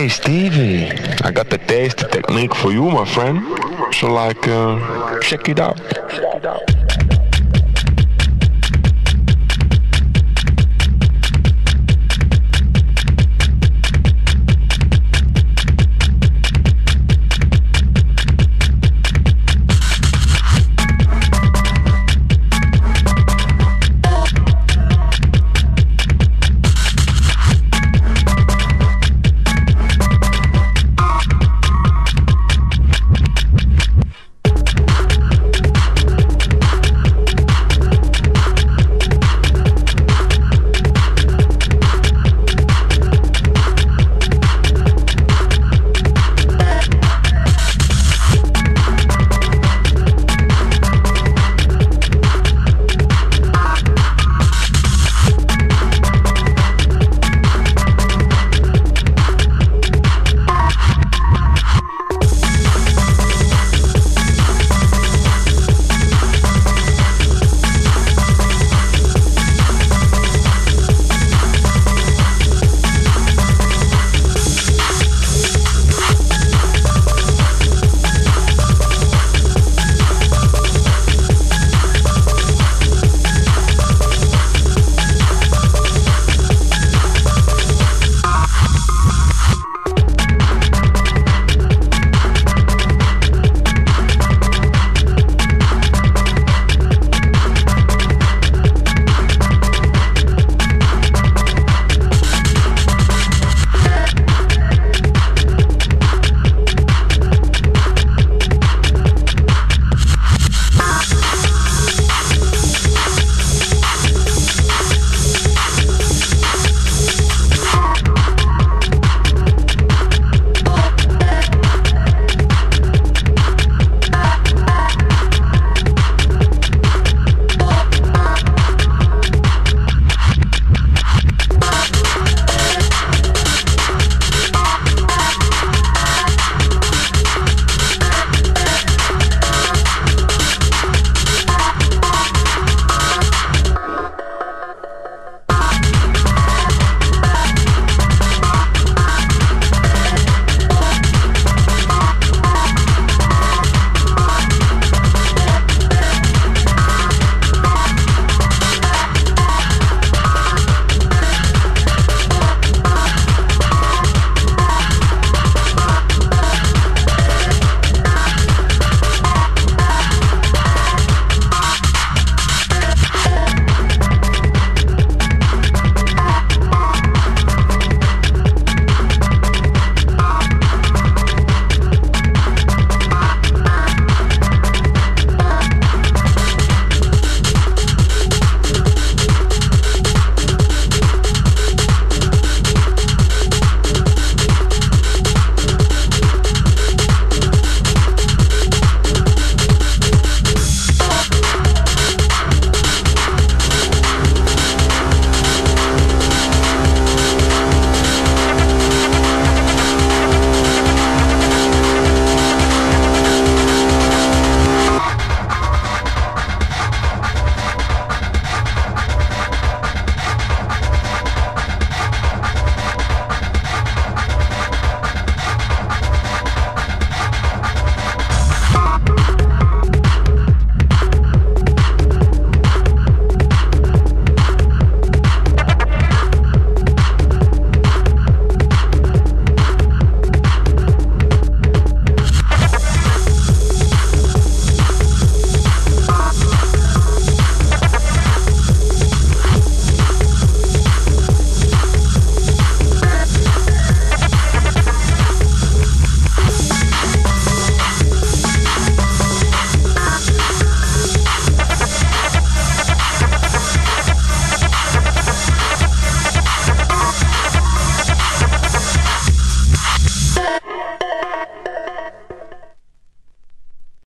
Hey, Stevie, I got the taste technique for you, my friend. So, like, uh, check it out. Check it out.